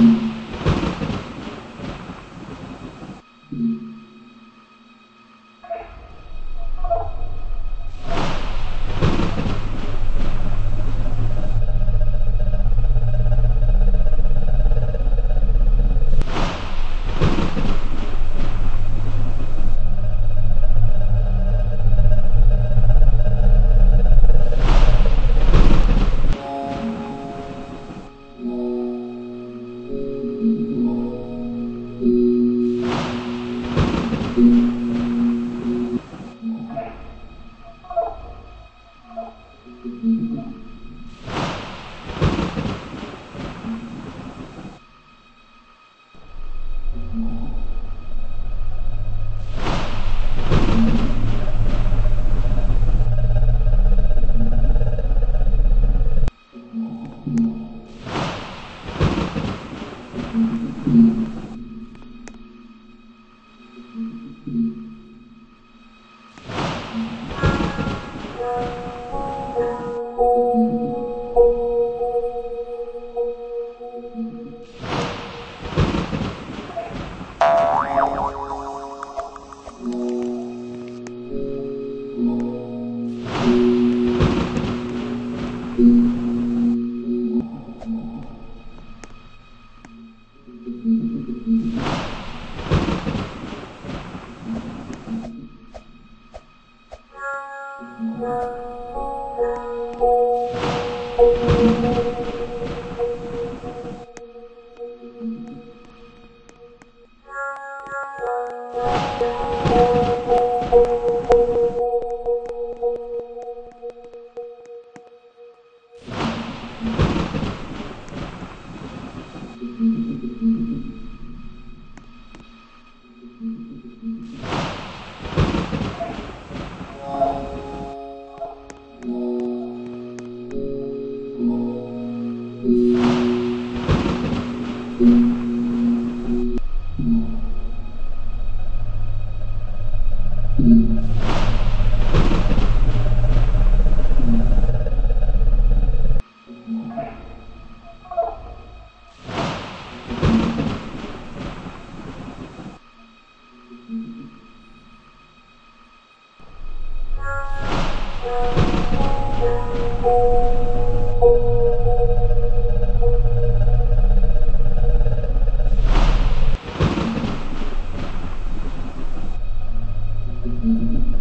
Amen. Mm-hmm. you Thank you.